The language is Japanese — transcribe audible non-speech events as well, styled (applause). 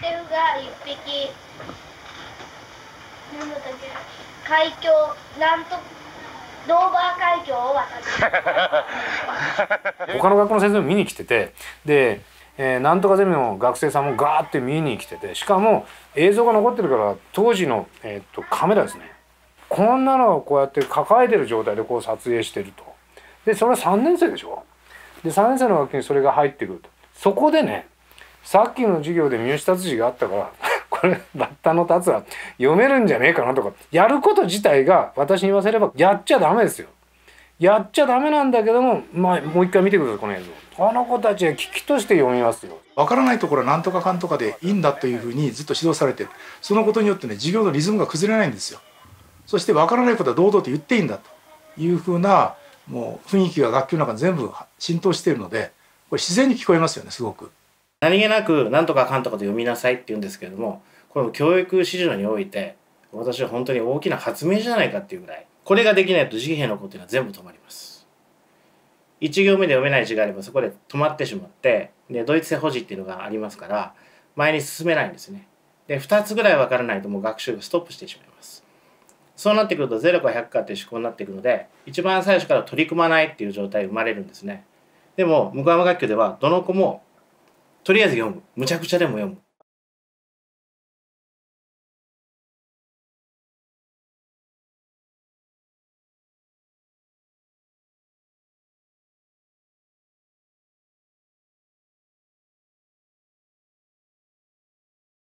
テフが一匹なんだっっけ海峡なんとドーバー海峡を渡って他の学校の先生も見に来ててで、えーなんとかゼミの学生さんもガーって見に来ててしかも映像が残ってるから当時の、えーっとカメラですね。こんなのをこうやって抱えてる状態でこう撮影してると。でそれは3年生でしょ？で3年生の学級にそれが入ってくると。そこでねさっきの授業で三好達治があったから (laughs) これバッタの達は読めるんじゃねえかなとか。やること自体が私に言わせればやっちゃダメですよ。やっちゃダメなんだけども、まあ、もう一回見てくださいこの映像。この子たちは危機として読みますよ。わからないところは何とかかんとかでいいんだというふうにずっと指導されてる。そのことによってね授業のリズムが崩れないんですよ。そしてわからないことは堂々と言っていいんだというふうなもう雰囲気が学級の中に全部浸透しているのでこれ自然に聞こえますよねすごく。何気なく何とかかんとかと読みなさいって言うんですけれどもこの教育指示において私は本当に大きな発明じゃないかっていうぐらいこれができないと自閉の子っていうのは全部止まります。1行目で読めない字があればそこで止まってしまってでドイツ製保持っていうのがありますから前に進めないんですね。で2つぐらい分からないともう学習がストップしてしまいます。そうなってくると0か100かっていう思考になっていくので一番最初から取り組まないっていう状態生まれるんですね。でも向山学級ではどの子もとりあえず読む。むちゃくちゃでも読む。